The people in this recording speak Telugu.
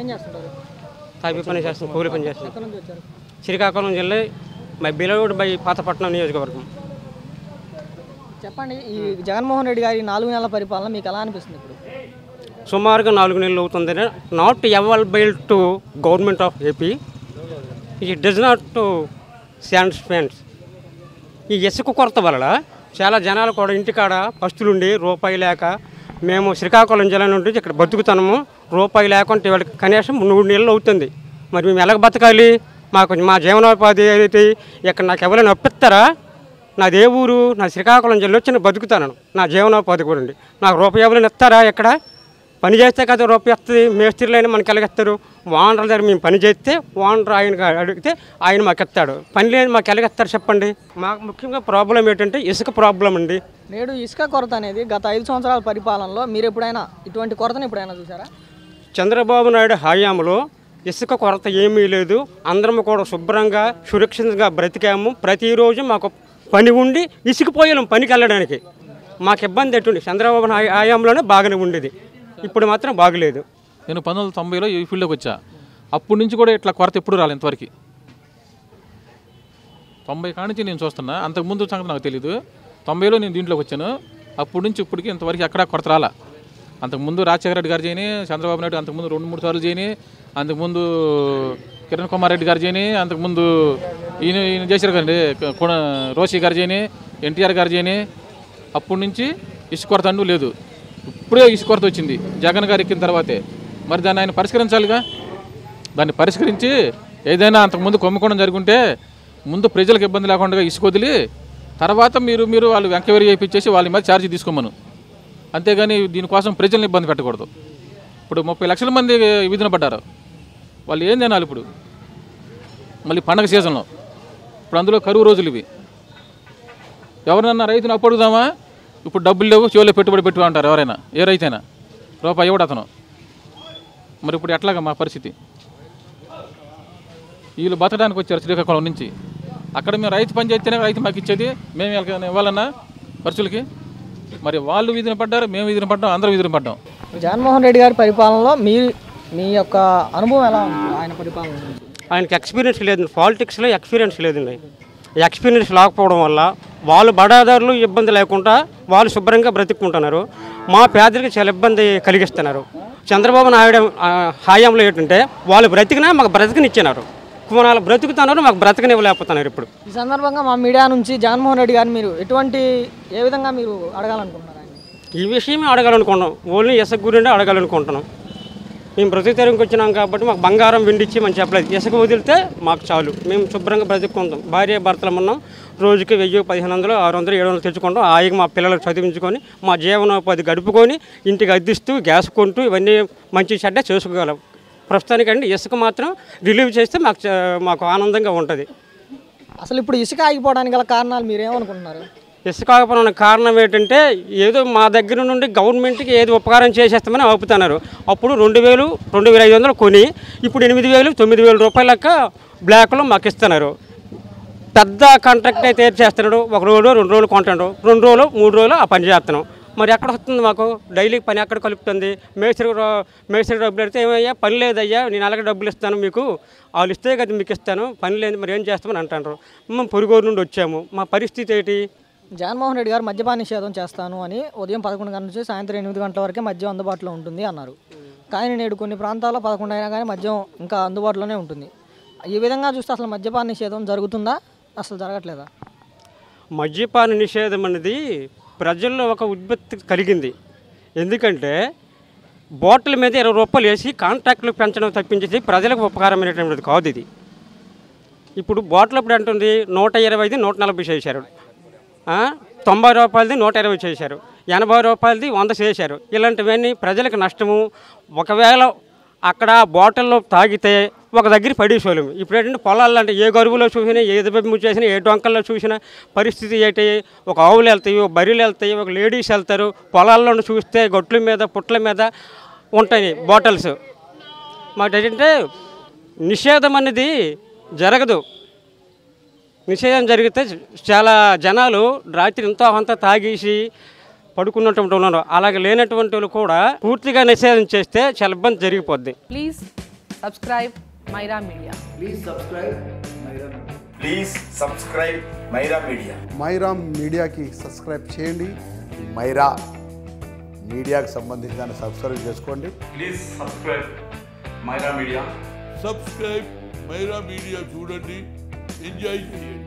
ఏం చేస్తుంటారు? తాపి పని చేస్తాం కూలి పని చేస్తాం ఎక్కడి నుంచి వచ్చారు? శ్రీకాకుళం జిల్లా మై బిలవుడ్ బై పాతపట్నం నియోజకవర్గం. చెప్పండి ఈ జగన్మోహన్ రెడ్డి గారి నాలుగు నెలల పరిపాలన మీకు ఎలా అనిపిస్తుంది ఇప్పుడు? సుమారుగా నాలుగు నెలలు అవుతుంది. Not available to government of AP it does not to sand spends ఈ ఇసుక కొరత వల్ల చాలా జనాలు కూడా ఇంటికాడ పస్తులుండి రూపాయి లేక మేము శ్రీకాకుళం జిల్లా నుండి ఇక్కడ బతుకుతాము రూపాయి లేకుంటే వాళ్ళకి కనీసం మూడు నెలలు అవుతుంది. మరి మేము ఎలాగ బతకాలి? మాకు మా జీవనోపాధి ఏదైతే ఇక్కడ నాకు ఎవరైనా నొప్పిస్తారా? నాది ఏ ఊరు నా శ్రీకాకుళం జిల్లా వచ్చి నేను బతుకుతాను. నా జీవనోపాధి గురించి నాకు రూపాయి ఎవరైనా ఇస్తారా ఇక్కడ? పని చేస్తే కదా రూపాయి వస్తుంది. మేస్త్రీలైనా మనకి ఎలాగెత్తారు ఓనర్ దగ్గర మేము పని చేస్తే ఓనర్ ఆయన అడిగితే ఆయన మాకు ఎత్తాడు పని లేని మాకు ఎలాగెత్తారు చెప్పండి? మాకు ముఖ్యంగా ప్రాబ్లం ఏంటంటే ఇసుక ప్రాబ్లం అండి. నేడు ఇసుక కొరత అనేది గత ఐదు సంవత్సరాల పరిపాలనలో మీరు ఎప్పుడైనా ఇటువంటి కొరతను ఎప్పుడైనా చూసారా చంద్రబాబు నాయుడు హయాంలో ఇసుక కొరత ఏమీ లేదు. అందరం కూడా శుభ్రంగా సురక్షితంగా బ్రతికాము. ప్రతిరోజు మాకు పని ఉండి ఇసుకుపోయాం పనికి వెళ్ళడానికి. మాకు ఇబ్బంది ఎట్టుండి చంద్రబాబు నాయుడు హయాంలోనే బాగానే ఉండేది. ఇప్పుడు మాత్రం బాగలేదు. నేను పంతొమ్మిది వందల తొంభైలో ఈ ఫీల్డ్లోకి వచ్చా. అప్పటి నుంచి కూడా ఇట్లా కొరత ఎప్పుడు రాలేదు ఇంతవరకు. తొంభై కాడి నుంచి నేను చూస్తున్నా. అంతకుముందు సంగతి నాకు తెలియదు తొంభైలో నేను దీంట్లోకి వచ్చాను. అప్పటి నుంచి ఇప్పటికి ఇంతవరకు ఎక్కడా కొరత రాలా. అంతకుముందు రాజశేఖర రెడ్డి గారు చేయని చంద్రబాబు నాయుడు అంతకుముందు రెండు మూడు సార్లు చేయని అంతకుముందు కిరణ్ కుమార్ రెడ్డి గారు చేయని అంతకుముందు ఈయన ఈయన చేశారు కదండి కొన రోషి గారు చేయని ఎన్టీఆర్ గారు చేయని అప్పటి నుంచి ఇసుక కొరత అంటూ లేదు. ఇప్పుడే ఇసుక కొరత వచ్చింది. జగన్ గారు ఎక్కిన తర్వాతే. మరి దాన్ని ఆయన పరిష్కరించాలిగా? దాన్ని పరిష్కరించి ఏదైనా అంతకుముందు కొమ్ముకోవడం జరుగుంటే ముందు ప్రజలకు ఇబ్బంది లేకుండా ఇసుక వదిలి తర్వాత మీరు మీరు వాళ్ళు వెంకవేరి చేయించేసి వాళ్ళ మీద ఛార్జీ తీసుకోమను. అంతేగాని దీనికోసం ప్రజల్ని ఇబ్బంది పెట్టకూడదు. ఇప్పుడు ముప్పై లక్షల మంది విధిన పడ్డారు. వాళ్ళు ఏం తినాలి ఇప్పుడు? మళ్ళీ పండగ సీజన్లో. ఇప్పుడు అందులో కరువు రోజులు ఇవి. ఎవరినన్నా రైతుని అప్పడుగుదామా? ఇప్పుడు డబ్బులు లేవు చెవులో పెట్టుబడి పెట్టుకుంటారు ఎవరైనా. ఏ రైతైనా? రూపాయి ఇవ్వడు అతను. మరి ఇప్పుడు ఎట్లాగా మా పరిస్థితి? వీళ్ళు బతకడానికి వచ్చారు శ్రీకాకుళం నుంచి. అక్కడ మేము రైతు పని చేస్తేనే రైతు మాకు ఇచ్చేది. మేము ఇవ్వాలన్నా? ఖర్చులకి మరి వాళ్ళు వీధిన పడ్డారు మేము వీధిన పడ్డాం అందరూ వీధిన పడ్డాం. జగన్మోహన్ రెడ్డి గారి పరిపాలనలో మీ మీ యొక్క అనుభవం ఎలా ఉంది? ఆయన పరిపాలన? ఆయనకి ఎక్స్పీరియన్స్ లేదు పాలిటిక్స్లో ఎక్స్పీరియన్స్ లేదండి ఎక్స్పీరియన్స్ లేకపోవడం వల్ల వాళ్ళు బడాదారులు ఇబ్బంది లేకుండా వాళ్ళు శుభ్రంగా బ్రతుక్కుంటున్నారు. మా పేదలకు చాలా ఇబ్బంది కలిగిస్తున్నారు. చంద్రబాబు నాయుడు హయాంలో ఏంటంటే వాళ్ళు బ్రతికినా మాకు బ్రతకనిచ్చినారు. వాళ్ళు బ్రతుకుతున్నారు మాకు బ్రతకనివ్వలేకపోతున్నారు ఇప్పుడు. ఈ సందర్భంగా మా మీడియా నుంచి జగన్మోహన్ రెడ్డి గారిని మీరు ఎటువంటి ఏ విధంగా మీరు అడగాలనుకుంటున్నారు ఈ విషయమే అడగాలనుకుంటున్నాం. ఓన్లీ ఇసుక గురించి అడగాలనుకుంటున్నాం. మేము బ్రతుకుతెరంకి వచ్చినాం కాబట్టి మాకు బంగారం వెండిచ్చి మనం చెప్పలేదు. ఇసుక వదిలితే మాకు చాలు. మేము శుభ్రంగా బ్రతుక్కుంటాం. భార్య భర్తలు ఉన్నాం రోజుకి వెయ్యి పదిహేను వందలు ఆరు వందలు ఏడు వందలు తెచ్చుకుంటాం. హాయిగా మా పిల్లలకు చదివించుకొని మా జీవనోపాధి గడుపుకొని ఇంటికి అద్దిస్తూ గ్యాస్ కొంటూ ఇవన్నీ మంచి చెడ్డ చేసుకోగలం. ప్రస్తుతానికండి ఇసుక మాత్రం రిలీవ్ చేస్తే మాకు మాకు ఆనందంగా ఉంటుంది. అసలు ఇప్పుడు ఇసుక ఆగిపోవడానికి గల కారణాలు మీరు ఏమనుకుంటున్నారు ఇసుక ఆగిపోవడానికి కారణం ఏంటంటే ఏదో మా దగ్గర నుండి గవర్నమెంట్కి ఏది ఉపకారం చేసేస్తామని ఆపుతున్నారు. అప్పుడు రెండు వేలు రెండు వేల ఐదు వందలు కొని ఇప్పుడు ఎనిమిది వేలు తొమ్మిది వేల రూపాయల లెక్క బ్లాక్లో మాకు ఇస్తున్నారు. పెద్ద కాంట్రాక్ట్ అయితే ఏం చేస్తున్నాడు? ఒక రోజు రెండు రోజులు కొంటాడు రెండు రోజులు మూడు రోజులు ఆ పని చేస్తున్నాం. మరి ఎక్కడ వస్తుంది మాకు? డైలీ పని ఎక్కడ కలుపుతుంది? మేస్త్రి మేస్త్రి డబ్బులు పెడితే ఏమయ్యా పని లేదయ్యా నేను అలాగే డబ్బులు ఇస్తాను మీకు? వాళ్ళు ఇస్తే కదా మీకు ఇస్తాను పని లేదు మరి ఏం చేస్తామని అంటారు. మేము పొరుగూరు నుండి వచ్చాము. మా పరిస్థితి ఏంటి? జగన్మోహన్ రెడ్డి గారు మద్యపాన నిషేధం చేస్తాను అని ఉదయం పదకొండు గంటల నుంచి సాయంత్రం ఎనిమిది గంటల వరకే మద్యం అందుబాటులో ఉంటుంది అన్నారు. కానీ నేడు కొన్ని ప్రాంతాల్లో పదకొండు అయినా కానీ మద్యం ఇంకా అందుబాటులోనే ఉంటుంది. ఈ విధంగా చూస్తే అసలు మద్యపాన నిషేధం జరుగుతుందా? అసలు జరగట్లేదా? మద్యపాన నిషేధం అనేది ప్రజల్లో ఒక ఉద్భత్తి కలిగింది. ఎందుకంటే బాటిల్ మీద ఇరవై రూపాయలు వేసి కాంట్రాక్ట్లు పెంచడం తప్పించేసి ప్రజలకు ఉపకారమైనటువంటిది కాదు ఇది. ఇప్పుడు బాటిల్ ఇప్పుడు అంటుంది? నూట ఇరవైది నూట నలభై చేశారు. తొంభై రూపాయలది నూట ఇరవై చేశారు. ఎనభై రూపాయలది వంద చేశారు. ఇలాంటివన్నీ ప్రజలకు నష్టము. ఒకవేళ అక్కడ బాటిల్లో తాగితే ఒక దగ్గర పడేసేవాళ్ళం. ఇప్పుడు ఏంటంటే పొలాల్లో అంటే ఏ గరువులో చూసినా ఏ దెబ్బ చేసినా ఏ డొంకల్లో చూసినా పరిస్థితి ఏంటి? ఒక ఆవులు వెళ్తాయి ఒక బర్రెలు వెళ్తాయి ఒక లేడీస్ వెళ్తారు. పొలాల్లో చూస్తే గొట్ల మీద పుట్ల మీద ఉంటాయి బాటిల్స్. మాకు ఏంటంటే నిషేధం అనేది జరగదు. నిషేధం జరిగితే చాలా జనాలు రాత్రి ఎంతో అంతా తాగేసి పడుకున్నటువంటి ఉన్నారు. అలాగే లేనటువంటి వాళ్ళు కూడా పూర్తిగా నిషేధం చేస్తే చాలా ఇబ్బంది జరిగిపోద్ది. Please subscribe Myra Media. Please subscribe Myra Media Myra మీడియాకి సబ్స్క్రైబ్ చేయండి. మైరా మీడియాకు సంబంధించి దాన్ని సబ్స్క్రైబ్ చేసుకోండి. Please subscribe Myra Media subscribe Myra Media చూడండి. ఎంజాయ్ చేయండి.